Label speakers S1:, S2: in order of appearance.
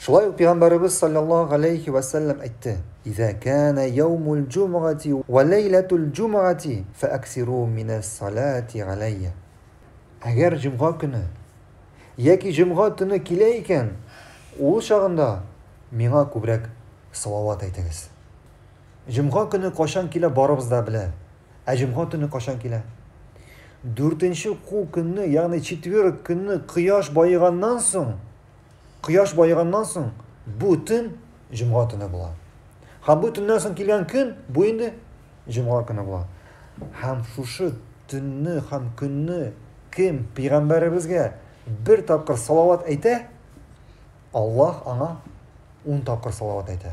S1: Шулай ук Пәйгамбәребез салләллаһу галәйһи вә сәлләм әйтте, Иза кәнә яумул җумгати вә ләйләтул җумгати фәәксиру минәс-салати галәйя. Әгәр җомга көне яки җомга төне килә икән, ул чагында миңа күбрәк салават әйтегез. Җомга көне кайчан килә барыбыз да белә. Ә җомга төне кайчан килә? Дүртенче кул көнне, ягъни четверг көнне кояш баеганнан соң, Кояш баеганнан соң бу төн җомга төне була. Һәм бу төннән соң килгән көн бу инде җомга көне була. Һәм шушы төнне һәм көнне кем пәйгамбәребезгә бер тапкыр салават әйтә, Аллаһ аңа ун тапкыр салават әйтә.